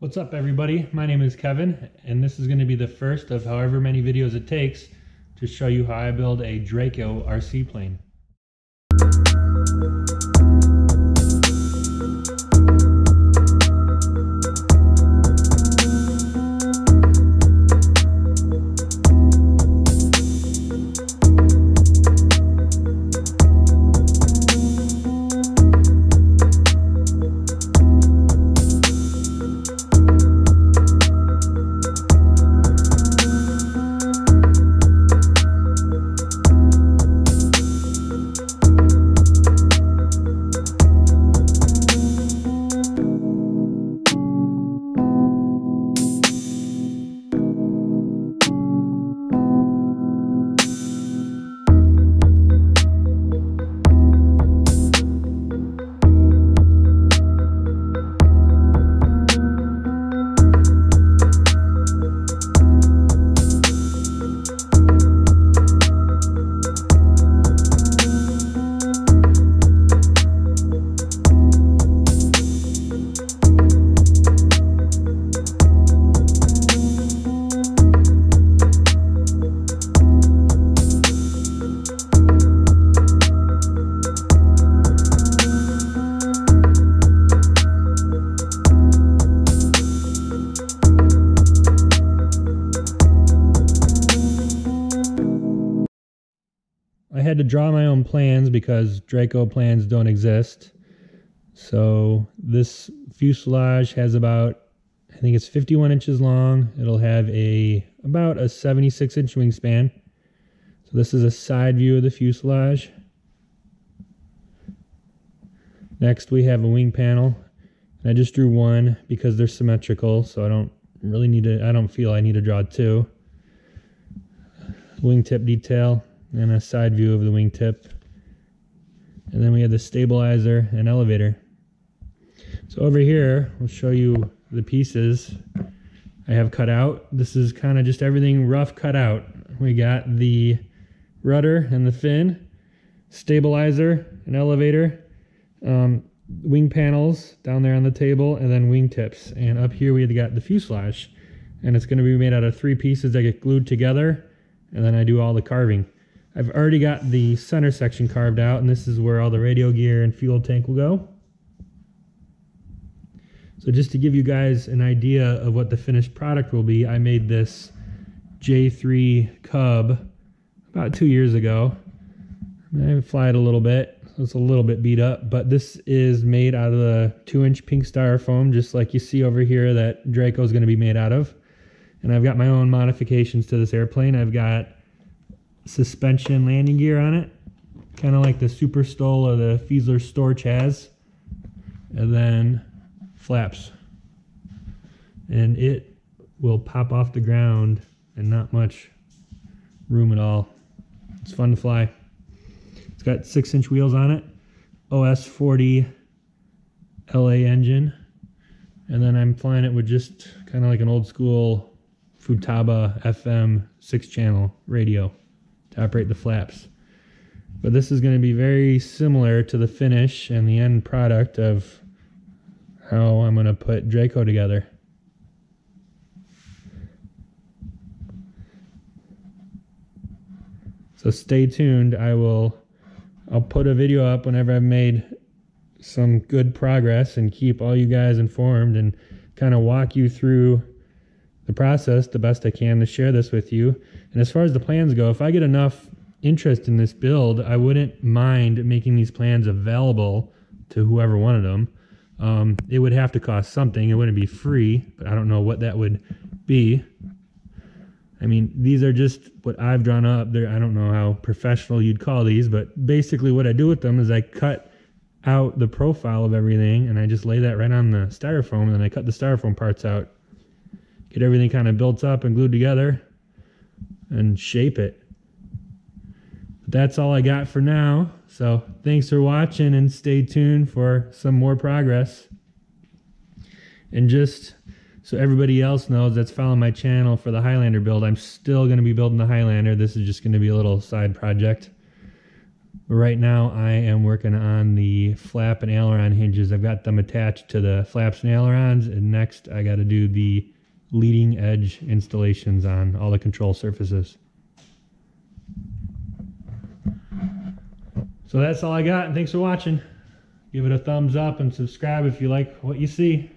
What's up everybody? My name is Kevin and this is going to be the first of however many videos it takes to show you how I build a Draco RC plane. Had to draw my own plans because Draco plans don't exist. So this fuselage has about, I think it's 51 inches long. It'll have a about a 76 inch wingspan. So this is a side view of the fuselage. Next we have a wing panel. I just drew one because they're symmetrical, so I don't really need to, I don't feel I need to draw two. Wingtip detail, and a side view of the wingtip. And then we have the stabilizer and elevator. So over here, we'll show you the pieces I have cut out. This is kind of just everything rough cut out. We got the rudder and the fin, stabilizer and elevator, um, wing panels down there on the table, and then wingtips. And up here we got the fuselage. And it's going to be made out of three pieces that get glued together. And then I do all the carving. I've already got the center section carved out and this is where all the radio gear and fuel tank will go. So just to give you guys an idea of what the finished product will be, I made this J3 Cub about two years ago. I fly it a little bit, so it's a little bit beat up, but this is made out of the two inch pink styrofoam, just like you see over here that Draco is going to be made out of. And I've got my own modifications to this airplane. I've got suspension landing gear on it, kind of like the Super Stol or the Fieseler Storch has. And then flaps. And it will pop off the ground and not much room at all. It's fun to fly. It's got six inch wheels on it, OS 40 LA engine. And then I'm flying it with just kind of like an old school Futaba FM six channel radio to operate the flaps. But this is going to be very similar to the finish and the end product of how I'm going to put Draco together. So stay tuned. I will I'll put a video up whenever I've made some good progress and keep all you guys informed and kind of walk you through the process the best I can to share this with you. And as far as the plans go, if I get enough interest in this build, I wouldn't mind making these plans available to whoever wanted them. Um, it would have to cost something. It wouldn't be free, but I don't know what that would be. I mean, these are just what I've drawn up. There, I don't know how professional you'd call these, but basically what I do with them is I cut out the profile of everything and I just lay that right on the styrofoam and then I cut the styrofoam parts out get everything kind of built up and glued together and shape it. But that's all I got for now. So thanks for watching and stay tuned for some more progress. And just so everybody else knows that's following my channel for the Highlander build, I'm still going to be building the Highlander. This is just going to be a little side project. But right now I am working on the flap and aileron hinges. I've got them attached to the flaps and ailerons and next I got to do the leading edge installations on all the control surfaces. So that's all I got and thanks for watching. Give it a thumbs up and subscribe if you like what you see.